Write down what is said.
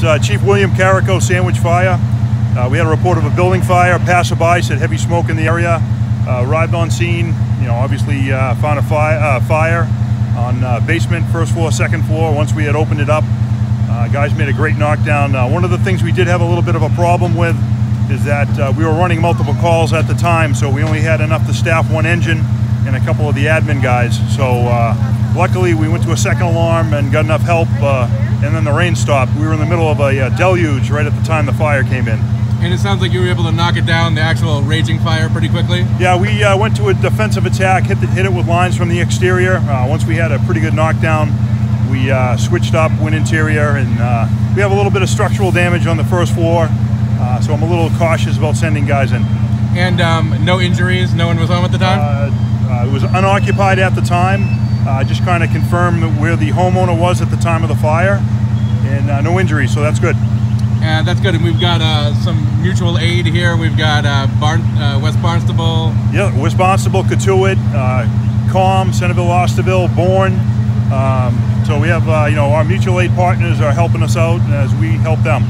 Uh, Chief William Carrico, Sandwich Fire. Uh, we had a report of a building fire. Passerby said heavy smoke in the area. Uh, arrived on scene. You know, obviously uh, found a fire, uh, fire on uh, basement, first floor, second floor. Once we had opened it up, guys made a great knockdown. One of the things we did have a little bit of a problem with is that we were running multiple calls at the time, so we only had enough to staff one engine and a couple of the admin guys. So luckily, we went to a second alarm and got enough help. Uh, and then the rain stopped. We were in the middle of a uh, deluge right at the time the fire came in. And it sounds like you were able to knock it down, the actual raging fire, pretty quickly. Yeah, we uh, went to a defensive attack, hit, the, hit it with lines from the exterior. Uh, once we had a pretty good knockdown, we uh, switched up, went interior, and uh, we have a little bit of structural damage on the first floor. Uh, so I'm a little cautious about sending guys in. And um, no injuries, no one was home at the time? Uh, it was unoccupied at the time. Uh, just kind of confirmed where the homeowner was at the time of the fire, and uh, no injuries, so that's good. And that's good. And we've got uh, some mutual aid here. We've got uh, Barn, uh, West Barnstable. Yeah, West Barnstable, Cotuit, uh, Com, Centerville, Osterville, Bourne. Um, so we have, uh, you know, our mutual aid partners are helping us out as we help them.